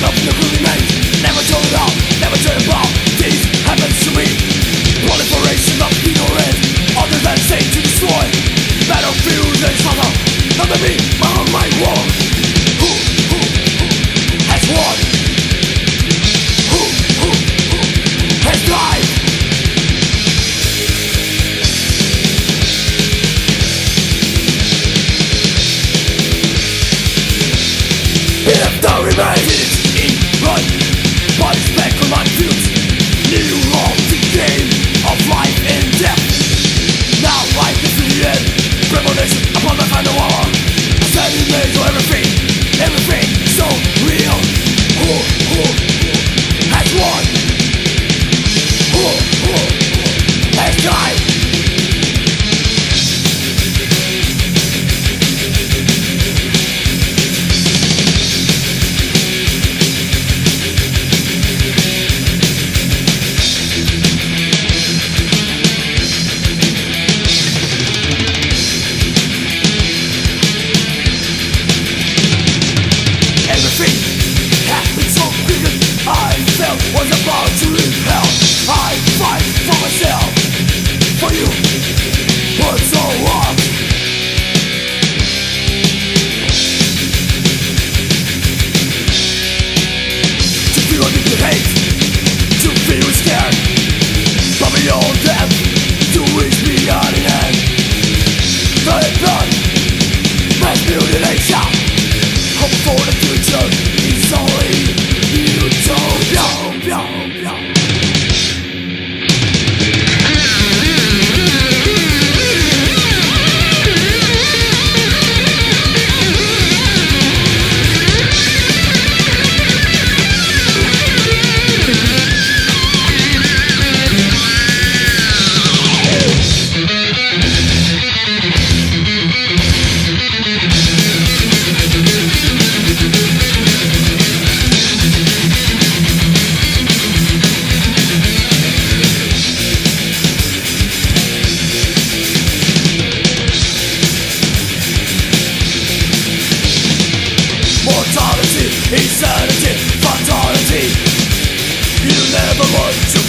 nothing Never told off, never told about This to me. Proliferation of ignorance. To destroy. And Not Who, who, who has won? Who, who, who remains but it's back on my feet. Go to